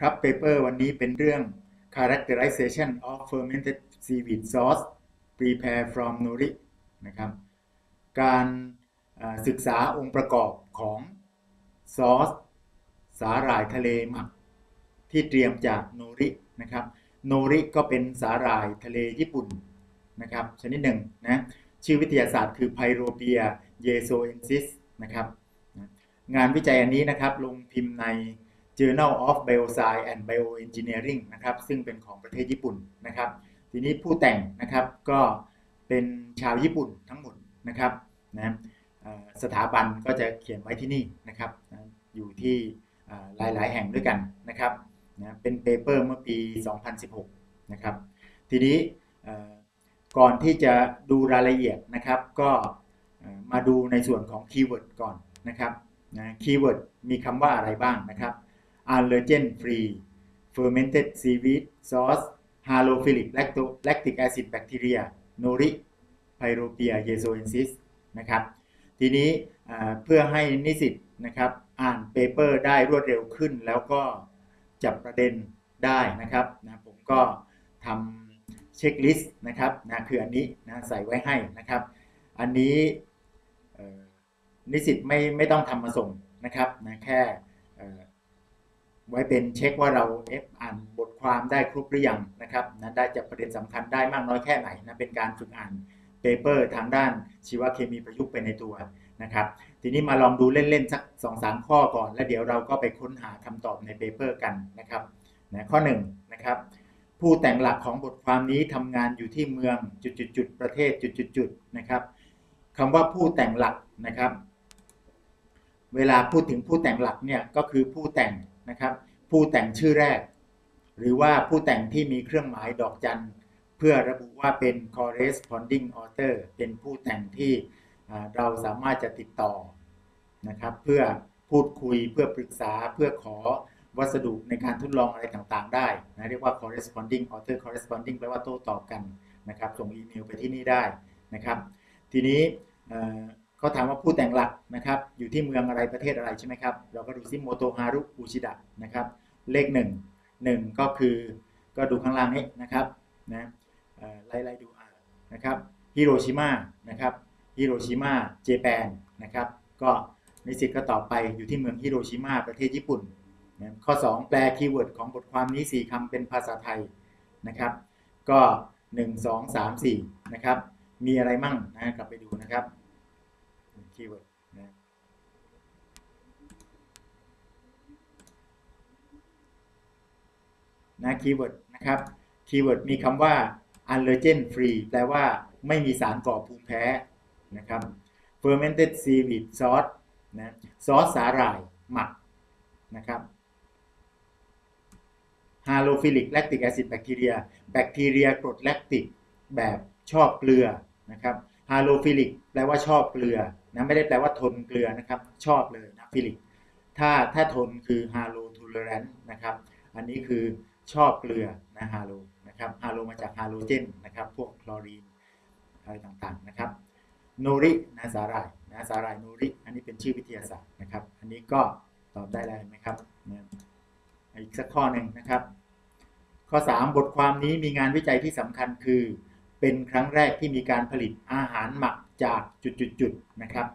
ครับ paper วันนี้เป็นเรื่อง characterization of fermented seaweed sauce prepare from nori นะครับ การศึกษาองค์ประกอบของซอสสาหร่ายทะเลหมัก ที่เตรียมจากโนรินะครับโนริก็เป็นสาหร่ายทะเลญี่ปุ่นนะครับชนิดหนึ่งนะชื่อวิทยาศาสตร์คือ Pyropia yezoensisนะครับงานวิจัยอันนี้นะครับลงพิมพ์ใน Journal of Bioscience and Bioengineering นะครับซึ่งเป็นของประเทศญี่ปุ่นนะครับ ทีนี้ผู้แต่งนะครับก็เป็นชาวญี่ปุ่นทั้งหมดนะครับนะสถาบันก็จะเขียนไว้ที่นี่นะครับอยู่ที่หลายๆ แห่งด้วยกันนะครับนะเป็นเปเปอร์เมื่อปี 2016 นะครับ ทีนี้ก่อนที่จะดูรายละเอียดนะครับ ก็มาดูในส่วนของ keyword ก่อนนะครับนะ keyword มีคำว่าอะไรบ้างนะครับ allergen free fermented seaweed sauce halophilic lactic acid bacteria nori pyropia yezoensis นะครับ ทีนี้เพื่อให้นิสิตนะครับอ่าน paper ได้รวดเร็วขึ้น แล้วก็จับประเด็นได้นะครับนะผมก็ทำ checklist นะครับนะคืออันนี้นะใส่ไว้ให้นะครับ อันนี้นิสิตไม่ไม่ต้องทำมาส่งนะครับนะแค่ ไว้เป็นเช็คว่าเราเอออ่านบทความได้ครบหรือยังนะครับนะได้จับประเด็นสำคัญได้มากน้อยแค่ไหนนะเป็นการฝึกอ่าน paper ทางด้านชีวเคมีประยุกต์ไปในตัวนะครับ ทีนี้มาลองดูเล่น ๆ สัก2อสข้อก่อน แล้วเดี๋ยวเราก็ไปค้นหาคำตอบใน paper กันนะครับนะข้อ1นนะครับผู้แต่งหลักของบทความนี้ทำงานอยู่ที่เมืองจุดๆประเทศจุดๆนะครับคำว่าผู้แต่งหลักนะครับ เวลาพูดถึงผู้แต่งหลักเนี่ยก็คือผู้แต่ง นะครับ ผู้แต่งชื่อแรก หรือว่าผู้แต่งที่มีเครื่องหมายดอกจัน เพื่อระบุว่าเป็น corresponding author เป็นผู้แต่งที่เราสามารถจะติดต่อนะครับ เพื่อพูดคุยเพื่อปรึกษาเพื่อขอวัสดุในการทดลองอะไรต่างๆ ได้นะเรียกว่า corresponding author corresponding แปลว่าโต้ตอบกันนะครับ ส่งอีเมลไปที่นี่ได้นะครับ ทีนี้ เขาถามว่าผู้แต่งหลักนะครับ อยู่ที่เมืองอะไรประเทศอะไรใช่ไหมครับ เราก็ดูซิโมโตฮารุอุชิดะนะครับ เลข 1 1 ก็คือก็ดูข้างล่างนี้นะครับนะไล่ๆดูนะครับฮิโรชิมานะครับ Hiroshima Japan นะครับก็นิสิตก็ตอบไปอยู่ที่เมืองฮิโรชิมาประเทศญี่ปุ่นนะข้อ 2 แปล keyword ของบทความนี้ 4คำเป็นภาษาไทยนะครับ ก็ 1 2 3 4นะครับมีอะไรมั่งนะกลับไปดูนะครับ keyword นะนะ keyword นะครับkeyword มีคำว่า allergen free แปลว่าไม่มีสารก่อภูมิแพ้นะครับ fermented seaweed sauce นะซอสสาหร่ายหมักนะครับ halophilic lactic acid bacteria แบคทีเรียกรดแลคติกแบบชอบเกลือนะครับ halophilic แปลว่าชอบเกลือนะไม่ได้แปลว่าทนเกลือนะครับ ชอบเลยนะ philic ถ้าถ้าทนคือ halotolerant นะครับ อันนี้คือชอบเกลือนะ halo นะครับ halo มาจาก halogen นะครับ พวกคลอรีนอะไรต่างๆนะครับโนรินะสาหร่ายนะสาหร่ายโนริ อันนี้เป็นชื่อวิทยาศาสตร์นะครับ อันนี้ก็ตอบได้แล้วไหมครับนะอีกสักข้อหนึ่งนะครับ ข้อ 3 บทความนี้มีงานวิจัยที่สำคัญคือ เป็นครั้งแรกที่มีการผลิตอาหารหมักจากจุดๆนะครับ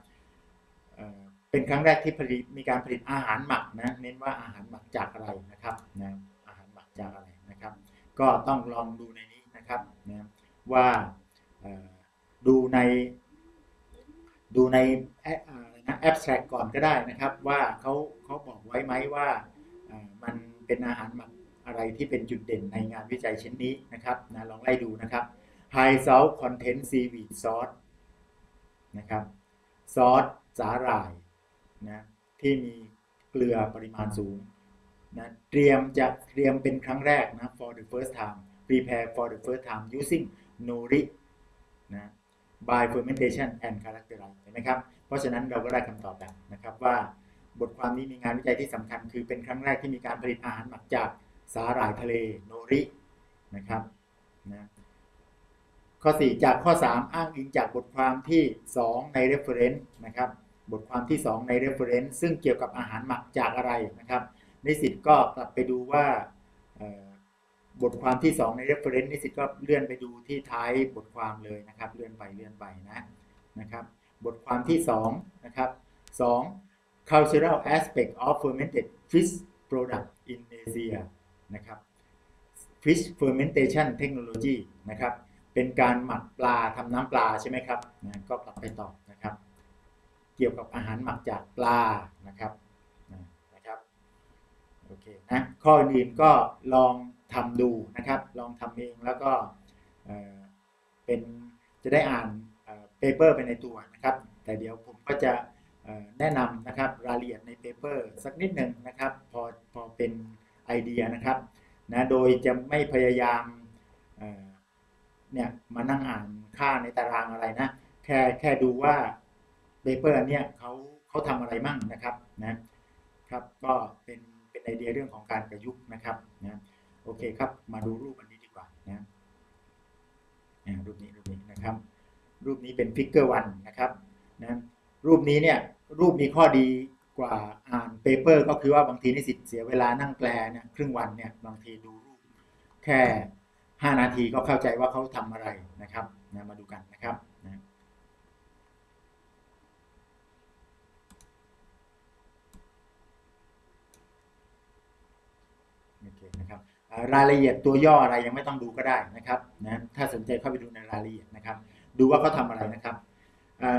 เป็นครั้งแรกที่ผลิตมีการผลิตอาหารหมักนะเน้นว่าอาหารหมักจากอะไรนะครับนะอาหารหมักจากอะไรนะครับ ก็ต้องลองดูในนี้นะครับนะว่าดูในดูในแอปแทรกก่อนก็ได้นะครับ ว่าเขาเขาบอกไว้ไหมว่ามันเป็นอาหารหมักอะไรที่เป็นจุดเด่นในงานวิจัยชิ้นนี้นะครับนะลองไล่ดูนะครับ High Salt Content Seaweed Sauce นะครับซอสสาหร่ายนะที่มีเกลือปริมาณสูงนะเตรียมจะเตรียมเป็นครั้งแรกนะ for the first time prepare for the first time using nori นะ by fermentation and characterize เห็นไหมครับ เพราะฉะนั้นเราก็ได้คำตอบแล้วนะครับว่าบทความนี้มีงานวิจัยที่สำคัญ คือเป็นครั้งแรกที่มีการผลิตอาหารหมักจากสาหร่ายทะเลโนรินะครับนะ ข้อ 4 จากข้อ 3 อ้างอิงจากบทความที่ 2 ใน reference นะครับ บทความที่ 2 ใน reference ซึ่งเกี่ยวกับอาหารหมักจากอะไรนะครับ นิสิตก็กลับไปดูว่าบทความที่ 2 ใน reference นิสิตก็เลื่อนไปดูที่ท้ายบทความเลยนะครับ เลื่อนไปเลื่อนไปนะนะครับ บทความที่ 2 นะครับ 2 cultural aspect of fermented fish product in Asia นะครับ fish fermentation technology นะครับ เป็นการหมักปลาทำน้ำปลาใช่ไหมครับนะก็กลับไปตอบนะครับ เกี่ยวกับอาหารหมักจากปลานะครับนะครับโอเคนะข้ออื่นก็ลองทำดูนะครับ ลองทำเองแล้วก็เป็นจะได้อ่านเปเปอร์ไปในตัวนะครับ แต่เดี๋ยวผมก็จะแนะนำนะครับรายละเอียดในเปเปอร์สักนิดหนึ่งนะครับพอพอเป็นไอเดียนะครับนะโดยจะไม่พยายาม เนี่ยมานั่งอ่านค่าในตารางอะไรนะแค่แค่ดูว่าเปเปอร์เนี่ยเขาเขาทำอะไรมั่งนะครับนะครับก็เป็นเป็นไอเดียเรื่องของการประยุกต์นะครับนะโอเคครับมาดูรูปอันนี้ดีกว่านะรูปนี้รูปนี้นะครับ รูปนี้เป็น figure one นะครับนะรูปนี้เนี่ยรูปมีข้อดีกว่าอ่าน paper ก็คือว่าบางทีนิสิตเสียเวลานั่งแปลเนี่ยครึ่งวันเนี่ยบางทีดูรูปแค่ 5 นาทีก็เข้าใจว่าเขาทำอะไรนะครับนะมาดูกันนะครับนะโอเคนะครับรายละเอียดตัวย่ออะไรยังไม่ต้องดูก็ได้นะครับนะถ้าสนใจเข้าไปดูในรายละเอียดนะครับ ดูว่าเขาทาอะไรนะครับ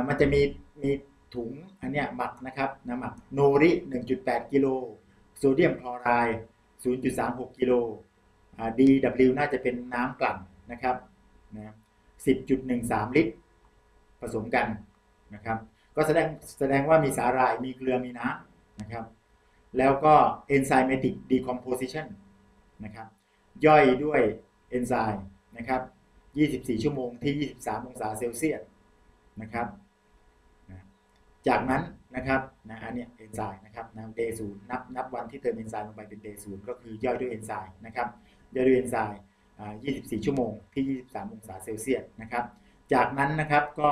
มันจะมีมีถุงอันเนี้ยหมักนะครับนะหมักโนริ 1.8 กิโลโซเดียมคลอไรด์0.36 กิโล DW น่าจะเป็นน้ำกลั่นนะครับนะ10.13 ลิตร ผสมกันนะครับ ก็แสดงแสดงว่ามีสาหร่ายมีเกลือมีน้ำนะครับ แล้วก็ enzymatic decomposition นะครับ ย่อยด้วยเอนไซม์นะครับ 24 ชั่วโมงที่ 23 องศาเซลเซียสนะครับ จากนั้นนะครับนะอันนี้เอนไซม์นะครับนะ day ศูนย์นับนับวันที่เติมเอนไซม์ลงไปเป็น day ศูนย์ก็คือย่อยด้วยเอนไซม์นะครับ ย่อยด้วยเอนไซม์ 24 ชั่วโมงที่ 23 องศาเซลเซียสนะครับ จากนั้นนะครับก็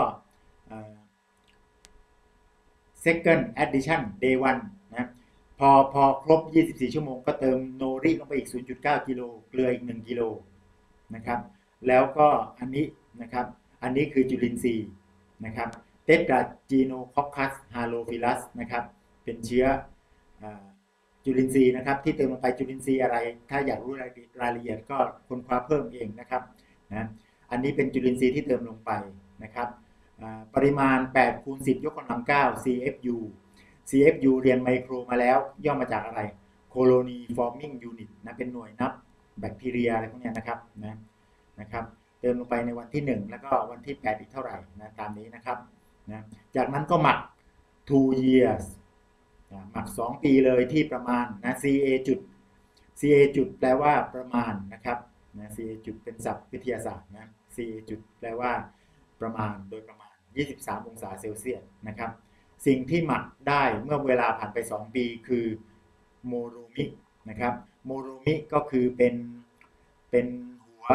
second addition day 1นะพอพอครบ 24 ชั่วโมง ก็เติมโนริลงไปอีก 0.9 กิโล เกลืออีก 1 กิโลนะครับ แล้วก็อันนี้นะครับ อันนี้คือจุลินทรีย์นะครับ Tetragenococcus halophilus นะครับ เป็นเชื้อ จุลินทรีย์นะครับ ที่เติมลงไปจุลินทรีย์อะไร ถ้าอยากรู้รายละเอียดก็ค้นคว้าเพิ่มเองนะครับนะอันนี้เป็นจุลินทรีย์ที่เติมลงไปนะครับปริมาณ8คูณ10 ยกกำลัง 9 CFU CFU เรียนไมโครมาแล้วย่อมาจากอะไร Colony Forming Unit นะเป็นหน่วยนับแบคทีเรียอะไรพวกนี้นะครับนะนะครับ เติมลงไปในวันที่ 1 แล้วก็วันที่ 8 อีกเท่าไหร่นะตามนี้นะครับนะจากนั้นก็หมัก two years หมัก 2 ปีเลยที่ประมาณนะ CA จุด CA จุดแปลว่าประมาณนะครับนะ CA จุดเป็นศัพท์วิทยาศาสตร์นะ CA จุดแปลว่าประมาณโดยประมาณ 23 องศาเซลเซียสนะครับ สิ่งที่หมักได้เมื่อเวลาผ่านไป 2 ปีคือโมโรมินะครับโมโรมิก็คือเป็นเป็นหัว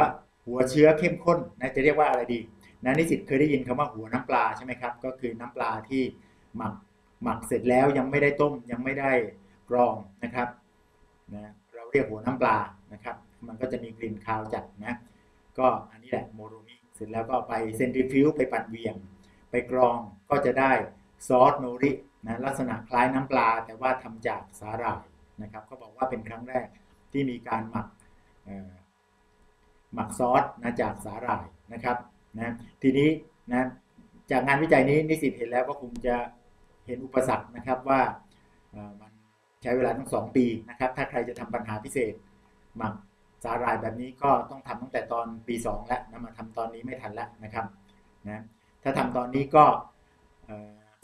หัวเชื้อเข้มข้นนะจะเรียกว่าอะไรดีนะนิสิตเคยได้ยินคำว่าหัวน้ำปลาใช่ไหมครับ ก็คือน้ำปลาที่หมัก หมักเสร็จแล้วยังไม่ได้ต้มยังไม่ได้กรองนะครับนะเราเรียกหัวน้ำปลานะครับ มันก็จะมีกลิ่นคาวจัดนะก็อันนี้แหละโมโรมิเสร็จแล้วก็ไปเซนทริฟิวไปปั่นเวียง ไปกรองก็จะได้ซอสโนรินะลักษณะคล้ายน้ำปลา แต่ว่าทำจากสาหร่ายนะครับก็บอกว่าเป็นครั้งแรกที่มีการหมักหมักซอสนะจากสาหร่ายนะครับนะทีนี้นะจากงานวิจัยนี้นิสิตเห็นแล้วก็คงจะ เห็นอุปสรรคนะครับว่ามันใช้เวลาทั้งสองปีนะครับ ถ้าใครจะทำปัญหาพิเศษหมักสาหร่ายแบบนี้ก็ต้องทำตั้งแต่ตอนปี 2 แล้วนะมาทำตอนนี้ไม่ทันแล้วนะครับนะถ้าทำตอนนี้ก็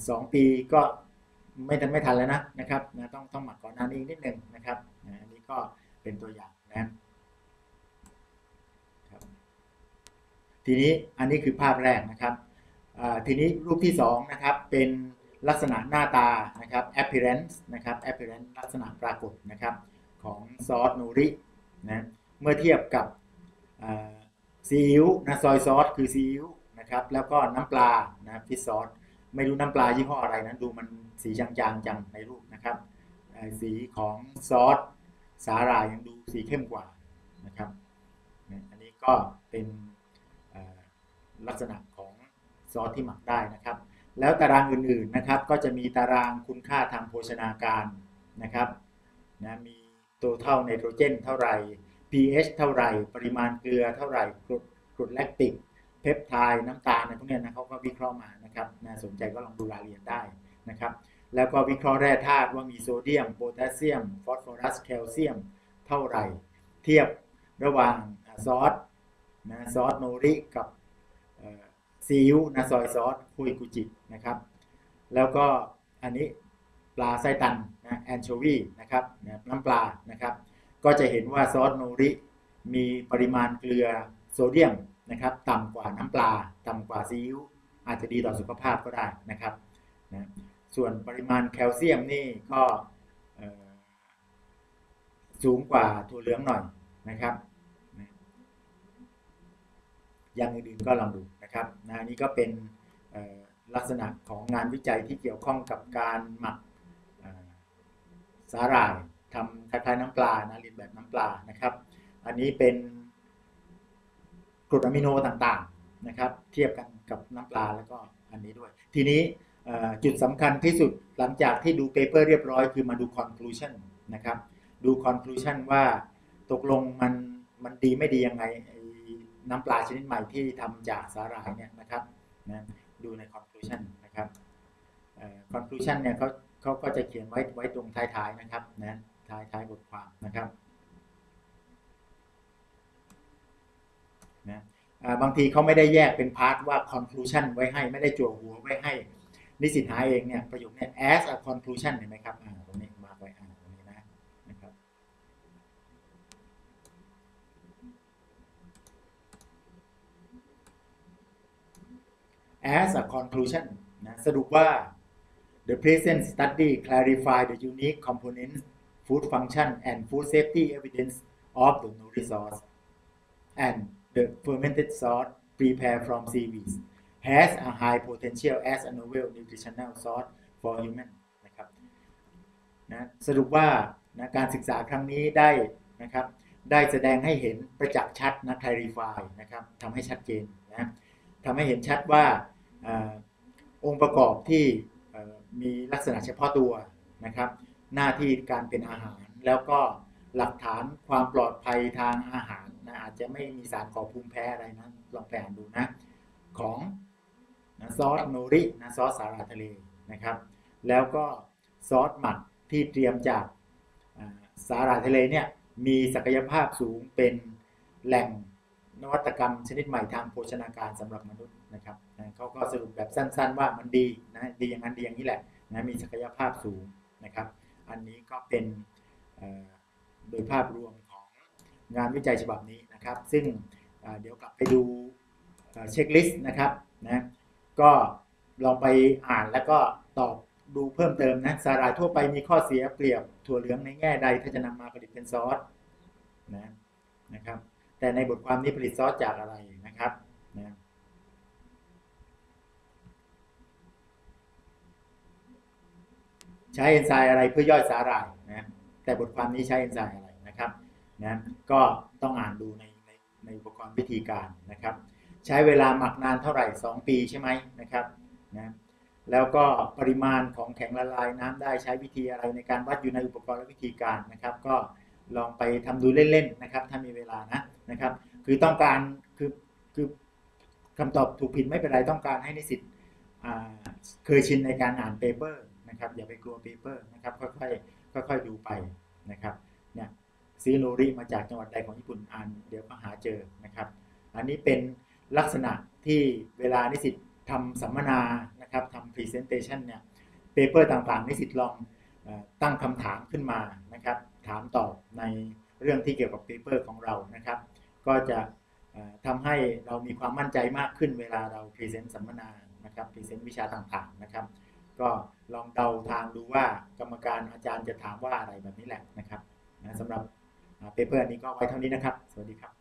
สองปีก็ไม่ทันไม่ทันแล้วนะนะครับนะต้องต้องหมักก่อนนานอีกนิดนึงนะครับนะอันนี้ก็เป็นตัวอย่างนะทีนี้อันนี้คือภาพแรกนะครับทีนี้รูปที่2นะครับเป็น ลักษณะหน้าตานะครับ appearance นะครับ appearance ลักษณะปรากฏนะครับของซอสนูรินะเมื่อเทียบกับซีอิ๊วนะซอยซอสคือซีอิ๊วนะครับแล้วก็น้ำปลานะฟิชซอสไม่รู้น้ำปลายี่ห้ออะไรนะดูมันสีจางๆจังในรูปนะครับสีของซอสสาหร่ายยังดูสีเข้มกว่านะครับอันนี้ก็เป็นลักษณะของซอสที่หมักได้นะครับ แล้วตารางอื่นๆนะครับ ก็จะมีตารางคุณค่าทางโภชนาการนะครับนะมี total ไนโตรเจนเท่าไหร่ pH เท่าไหร่ ปริมาณเกลือเท่าไหร่กรดกรดแลคติกเพปไทด์น้ำตาลอะไรพวกเนี้ยนะเขาก็วิเคราะห์มานะครับนะสนใจก็ลองดูรายละเอียดได้นะครับ แล้วก็วิเคราะห์แร่ธาตุว่ามีโซเดียมโพแทสเซียม ฟอสฟอรัส แคลเซียม เท่าไหร่ เทียบระหว่างซอสนะซอสโนริกับ ซีอิ๊วนะ soy sauce koikuchi นะครับ แล้วก็อันนี้ปลาไส้ตันนะ anchovy นะครับน้ำปลานะครับ ก็จะเห็นว่าซอสโนริมีปริมาณเกลือโซเดียมนะครับต่ำกว่าน้ำปลา ต่ำกว่าซีอิ๊วอาจจะดีต่อสุขภาพก็ได้นะครับนะส่วนปริมาณแคลเซียมนี่ก็สูงกว่าถั่วเหลืองหน่อยนะครับนะอย่างอื่นๆก็ลองดู นะครับนะอันนี้ก็เป็นลักษณะของงานวิจัยที่เกี่ยวข้องกับการหมักสาหร่ายทำคล้ายๆน้ำปลานะเรียนแบบน้ำปลานะครับ อันนี้เป็นกรดอะมิโนต่างๆนะครับ เทียบกันกับน้ำปลาแล้วก็อันนี้ด้วย ทีนี้จุดสำคัญที่สุดหลังจากที่ดูเปเปอร์เรียบร้อยคือมาดู conclusion นะครับ ดู conclusion ว่าตกลงมันมันดีไม่ดียังไง น้ำปลาชนิดใหม่ที่ทำจากสาหร่ายเนี่ยนะครับนะดูใน conclusion นะครับ conclusion เนี่ยเขาเขาก็จะเขียนไว้ไว้ตรงท้ายๆนะครับนะท้ายท้ายบทความนะครับนะบางทีเขาไม่ได้แยกเป็นพาร์ทว่า conclusion ไว้ให้ไม่ได้จั่วหัวไว้ให้นิสิตหาเองเนี่ยประโยคเนี่ย as a conclusion เห็นไหมครับตรงนี้มาไว้อ่าตรงนี้นะนะครับ as a conclusion นะสรุปว่า the present study clarify the unique components food function and food safety evidence of the nori sauce and the fermented sauce prepared from seaweed has a high potential as a novel nutritional sauce for human นะครับนะสรุปว่านะการศึกษาครั้งนี้ได้นะครับได้แสดงให้เห็นประจักษ์ชัดนะ clarify นะครับทำให้ชัดเจนนะทำให้เห็นชัดว่า อองค์ประกอบที่มีลักษณะเฉพาะตัวนะครับ หน้าที่การเป็นอาหาร แล้วก็หลักฐานความปลอดภัยทางอาหารนะอาจจะไม่มีสารก่อภูมิแพ้อะไรนะลองไปอ่านดูนะ ของนะซอสโนรินะซอสสาหร่ายทะเลนะครับ แล้วก็ซอสหมักที่เตรียมจากสาหร่ายทะเลเนี่ยมีศักยภาพสูงเป็นแหล่ง นวัตกรรมชนิดใหม่ทางโภชนาการสำหรับมนุษย์นะครับเขาก็สรุปแบบสั้น ๆ ว่ามันดีนะดีอย่างนั้นดีอย่างนี้แหละนะมีศักยภาพสูงนะครับ อันนี้ก็เป็นโดยภาพรวมของงานวิจัยฉบับนี้นะครับ ซึ่งเดี๋ยวกลับไปดูเช็คลิสต์นะครับนะก็ลองไปอ่านแล้วก็ตอบดูเพิ่มเติมนะสาหร่ายทั่วไปมีข้อเสียเปรียบถั่วเหลืองในแง่ใดถ้าจะนำมาผลิตเป็นซอสนะนะครับ แต่ในบทความนี้ผลิตซอสจากอะไรนะครับนะใช้เอนไซม์อะไรเพื่อย่อยสาหร่ายนะแต่บทความนี้ใช้เอนไซม์อะไรนะครับนะก็ต้องอ่านดูในในในอุปกรณ์วิธีการนะครับ ใช้เวลาหมักนานเท่าไหร่ 2 ปีใช่ไหมนะครับนะแล้วก็ปริมาณของแข็งละลายน้ำได้ใช้วิธีอะไรในการวัดอยู่ในอุปกรณ์และวิธีการนะครับ ก็ลองไปทำดูเล่นๆนะครับ ถ้ามีเวลานะ นะครับ คือต้องการคือคือคำตอบถูกผิดไม่เป็นไรต้องการให้นิสิตเคยชินในการอ่าน paper นะครับอย่าไปกลัว paper นะครับค่อยๆค่อยๆดูไปนะครับเนี่ยซีโนริมาจากจังหวัดใดของญี่ปุ่นอ่านเดี๋ยวก็หาเจอนะครับ อันนี้เป็นลักษณะที่เวลานิสิตทำสัมมนานะครับทำ presentation เนี่ยpaper ต่างๆนิสิตลองตั้งคำถามขึ้นมานะครับ ถามตอบในเรื่องที่เกี่ยวกับ paper ของเรานะครับ ก็จะเอ่อทำให้เรามีความมั่นใจมากขึ้นเวลาเรา present สัมมนานะครับ present วิชาต่างๆนะครับ ก็ลองเดาทางดูว่ากรรมการอาจารย์จะถามว่าอะไรแบบนี้แหละนะครับนะสำหรับ paper นี้ก็ไว้เท่านี้นะครับ สวัสดีครับ